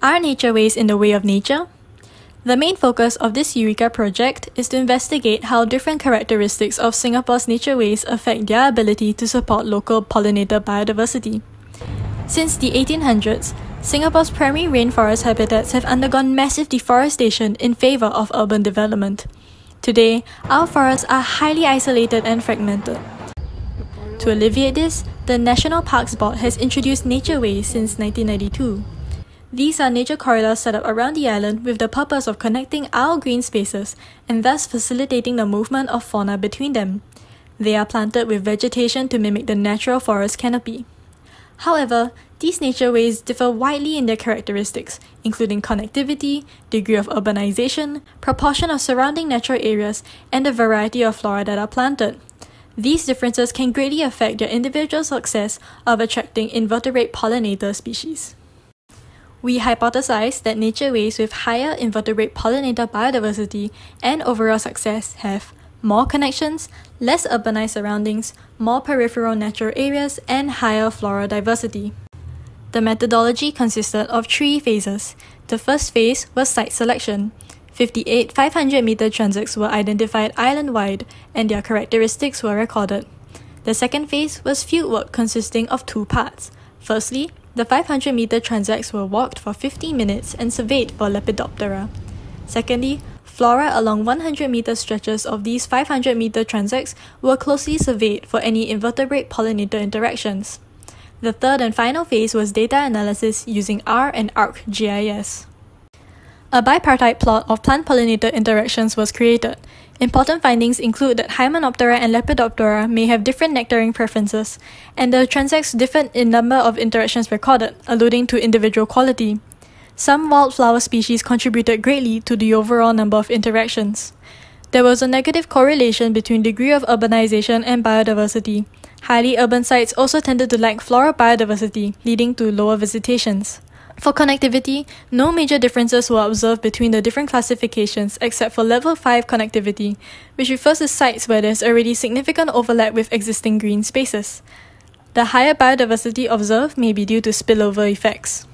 Are nature ways in the way of nature? The main focus of this URECA project is to investigate how different characteristics of Singapore's nature ways affect their ability to support local pollinator biodiversity. Since the 1800s, Singapore's primary rainforest habitats have undergone massive deforestation in favor of urban development. Today, our forests are highly isolated and fragmented. To alleviate this, the National Parks Board has introduced nature ways since 1992. These are nature corridors set up around the island with the purpose of connecting our green spaces and thus facilitating the movement of fauna between them. They are planted with vegetation to mimic the natural forest canopy. However, these nature ways differ widely in their characteristics, including connectivity, degree of urbanization, proportion of surrounding natural areas, and the variety of flora that are planted. These differences can greatly affect their individual success of attracting invertebrate pollinator species. We hypothesize that nature ways with higher invertebrate pollinator biodiversity and overall success have more connections, less urbanized surroundings, more peripheral natural areas, and higher floral diversity. The methodology consisted of three phases. The first phase was site selection. 58 500 meter transects were identified island wide and their characteristics were recorded. The second phase was fieldwork consisting of two parts. Firstly, the 500 meter transects were walked for 15 minutes and surveyed for Lepidoptera. Secondly, flora along 100 meter stretches of these 500 meter transects were closely surveyed for any invertebrate pollinator interactions. The third and final phase was data analysis using R and ArcGIS. A bipartite plot of plant pollinator interactions was created. Important findings include that Hymenoptera and Lepidoptera may have different nectaring preferences, and the transects differed in number of interactions recorded, alluding to individual quality. Some wildflower species contributed greatly to the overall number of interactions. There was a negative correlation between degree of urbanization and biodiversity. Highly urban sites also tended to lack floral biodiversity, leading to lower visitations. For connectivity, no major differences were observed between the different classifications except for level 5 connectivity, which refers to sites where there's already significant overlap with existing green spaces. The higher biodiversity observed may be due to spillover effects.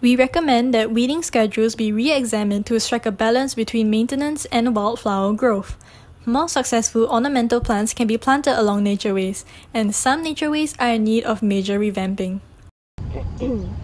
We recommend that weeding schedules be re examined to strike a balance between maintenance and wildflower growth. More successful ornamental plants can be planted along nature ways, and some nature ways are in need of major revamping.